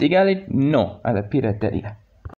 Dígale no a la piratería.